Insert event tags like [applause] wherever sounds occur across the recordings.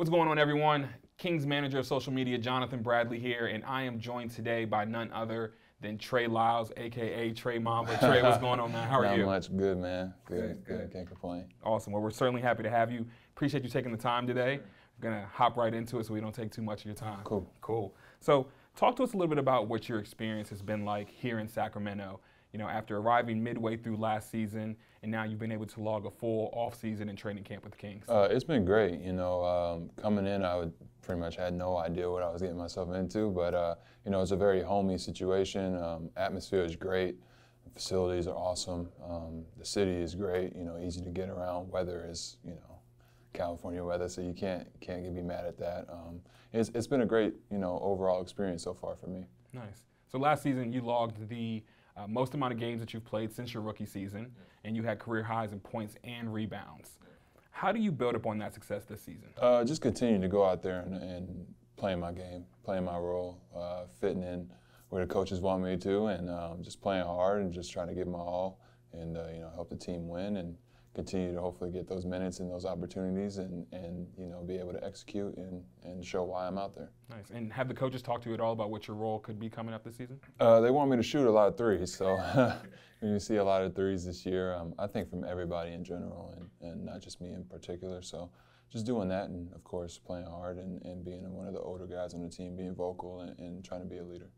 What's going on, everyone? King's manager of social media, Jonathan Bradley here, and I am joined today by none other than Trey Lyles, aka Trey Mamba. Trey, what's [laughs] going on, man? How are Not you? much. Good, man. Good, Good, good. good. Can't complain. Awesome. Well, we're certainly happy to have you. Appreciate you taking the time today. We're gonna hop right into it so we don't take too much of your time. Cool. Cool. So, talk to us a little bit about what your experience has been like here in Sacramento. You know, after arriving midway through last season, and now you've been able to log a full off season and training camp with the Kings. Uh, it's been great. You know, um, coming in, I would pretty much had no idea what I was getting myself into, but uh, you know, it's a very homey situation. Um, atmosphere is great. The facilities are awesome. Um, the city is great. You know, easy to get around. Weather is, you know, California weather, so you can't can't be mad at that. Um, it's, it's been a great, you know, overall experience so far for me. Nice. So last season you logged the uh, most amount of games that you've played since your rookie season, and you had career highs in points and rebounds. How do you build upon that success this season? Uh, just continuing to go out there and, and playing my game, playing my role, uh, fitting in where the coaches want me to, and um, just playing hard and just trying to give my all, and uh, you know help the team win and continue to hopefully get those minutes and those opportunities, and, and you know be able to execute and, and show why I'm out there. Nice. And have the coaches talked to you at all about what your role could be coming up this season? Uh, they want me to shoot a lot of threes, so [laughs] you see a lot of threes this year. Um, I think from everybody in general, and, and not just me in particular. So just doing that, and of course playing hard and, and being one of the older guys on the team, being vocal and, and trying to be a leader.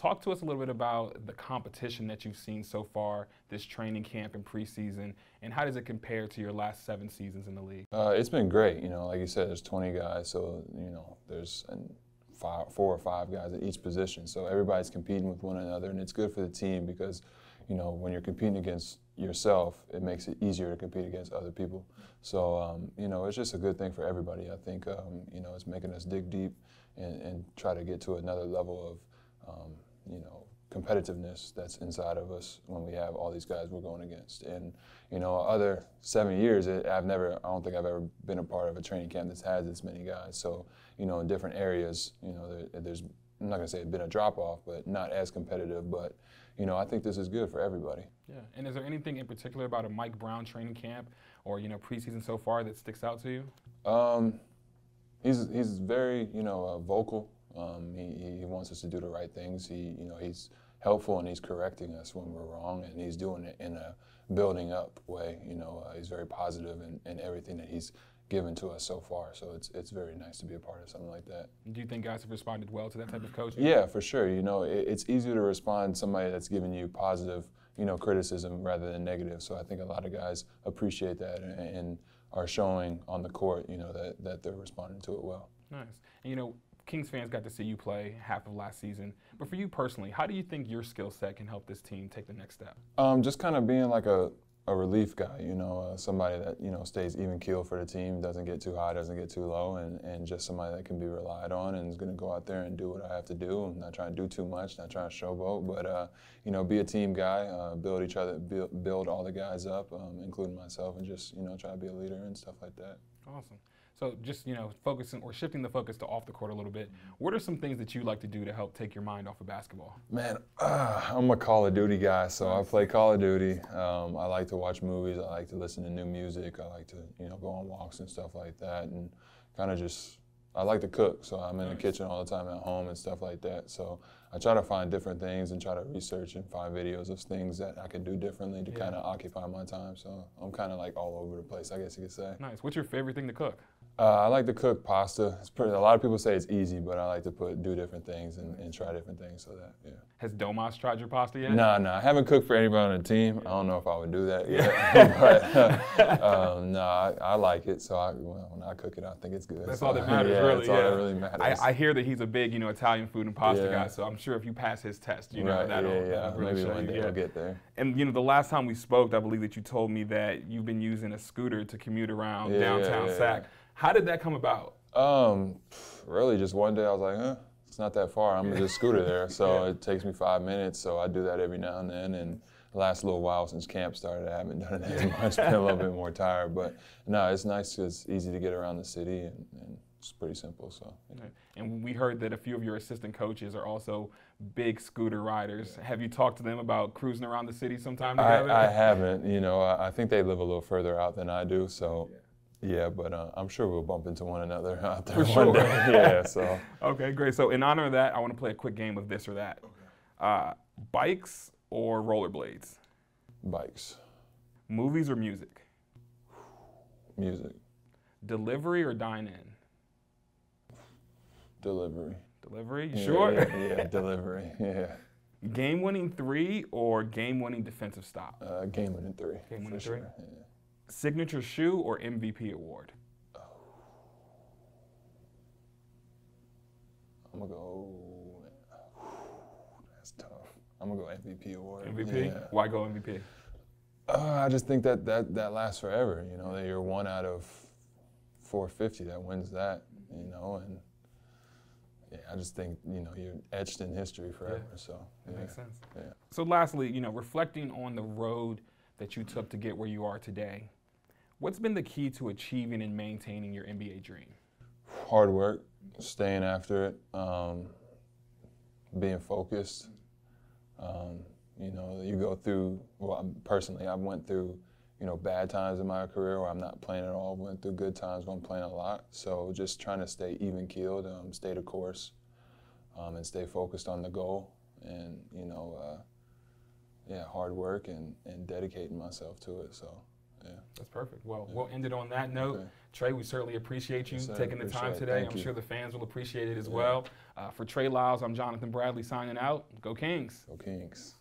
Talk to us a little bit about the competition that you've seen so far this training camp and preseason, and how does it compare to your last seven seasons in the league? Uh, it's been great. You know, like you said, there's 20 guys, so you know there's five, four or five guys at each position. So everybody's competing with one another, and it's good for the team because, you know, when you're competing against yourself, it makes it easier to compete against other people. So, um, you know, it's just a good thing for everybody. I think, um, you know, it's making us dig deep and, and try to get to another level of, um, competitiveness that's inside of us when we have all these guys we're going against. And, you know, other seven years, it, I've never, I don't think I've ever been a part of a training camp that's had this many guys. So, you know, in different areas, you know, there, there's, I'm not going to say it's been a drop off, but not as competitive. But, you know, I think this is good for everybody. Yeah. And is there anything in particular about a Mike Brown training camp or, you know, preseason so far that sticks out to you? Um, he's, he's very, you know, uh, vocal. Um, he, he wants us to do the right things. He, you know, he's helpful and he's correcting us when we're wrong, and he's doing it in a building up way. You know, uh, he's very positive in, in everything that he's given to us so far. So it's it's very nice to be a part of something like that. Do you think guys have responded well to that type of coaching? Yeah, for sure. You know, it, it's easier to respond to somebody that's giving you positive, you know, criticism rather than negative. So I think a lot of guys appreciate that and, and are showing on the court, you know, that, that they're responding to it well. Nice. And you know, Kings fans got to see you play half of last season. But for you personally, how do you think your skill set can help this team take the next step? Um, just kind of being like a, a relief guy, you know, uh, somebody that, you know, stays even keel for the team, doesn't get too high, doesn't get too low, and, and just somebody that can be relied on and is going to go out there and do what I have to do. I'm not trying to do too much, not trying to showboat, but, uh, you know, be a team guy, uh, build each other, build, build all the guys up, um, including myself, and just, you know, try to be a leader and stuff like that. Awesome. So just you know, focusing or shifting the focus to off the court a little bit. What are some things that you like to do to help take your mind off of basketball? Man, uh, [sighs] I'm a Call of Duty guy, so I play Call of Duty. Um, I like to watch movies. I like to listen to new music. I like to, you know, go on walks and stuff like that, and kind of just. I like to cook, so I'm in the kitchen all the time at home and stuff like that. So I try to find different things and try to research and find videos of things that I could do differently to Yeah. kind of occupy my time. So I'm kind of like all over the place, I guess you could say. Nice. What's your favorite thing to cook? Uh, I like to cook pasta. It's pretty, a lot of people say it's easy, but I like to put do different things and, and try different things. So that yeah. Has Domas tried your pasta yet? Nah, nah. I haven't cooked for anybody on the team. I don't know if I would do that yet. [laughs] [laughs] but [laughs] um, nah, I, I like it. So I, well, when I cook it, I think it's good. That's So, all that matters, yeah, really. That's all that really matters. I, I hear that he's a big, you know, Italian food and pasta Yeah. guy. So I'm sure if you pass his test, you know, right, that'll, yeah, yeah. that'll really Maybe one day yeah. we'll get there. And you know, the last time we spoke, I believe that you told me that you've been using a scooter to commute around Yeah, downtown yeah, yeah. Sac. How did that come about? Um, really, just one day I was like, huh, it's not that far. I'm gonna just scooter [laughs] there. So Yeah. it takes me five minutes. So I do that every now and then. And the last little while since camp started, I haven't [laughs] done it as much. Been a little bit [laughs] more tired, but no, it's nice. It's easy to get around the city and, and it's pretty simple. So yeah. And we heard that a few of your assistant coaches are also big scooter riders. Have you talked to them about cruising around the city sometime together? I, I haven't. You know, I, I think they live a little further out than I do. So Yeah, but uh, I'm sure we'll bump into one another [laughs] out there For one sure. day. Yeah, [laughs] so Okay, great. So in honor of that, I want to play a quick game of this or that. Uh, bikes or rollerblades? bikes, Movies or music? music, Delivery or dine in? delivery. Delivery, you Yeah, sure? Yeah, yeah, [laughs] delivery. Yeah. Game winning three or game winning defensive stop? Uh, game winning three. Game winning for sure. three? Yeah. Signature shoe or MVP award? I'm gonna go. [sighs] That's tough. I'm gonna go MVP award. MVP? Yeah. Why go MVP? Uh, I just think that, that that lasts forever. You know, that you're one out of 450 that wins that. You know, and yeah, I just think you know you're etched in history forever. So That yeah. makes sense. Yeah. So lastly, you know, reflecting on the road that you took to get where you are today, what's been the key to achieving and maintaining your NBA dream? hard work, staying after it, um, being focused. Um, you know, you go through. Well, I'm- personally, I went through, you know, bad times in my career where I'm not playing at all. Went through good times where I'm playing a lot. So just trying to stay even keeled, um, stay the course, um, and stay focused on the goal. And you know, uh, yeah, hard work and, and dedicating myself to it. So yeah. That's perfect. Well, we'll end it on that note. Okay. Trey, we certainly appreciate you Yes, taking the time today. I'm you. sure the fans will appreciate it as Yeah. well. Uh, for Trey Lyles, I'm Jonathan Bradley signing out. Go Kings. Go Kings.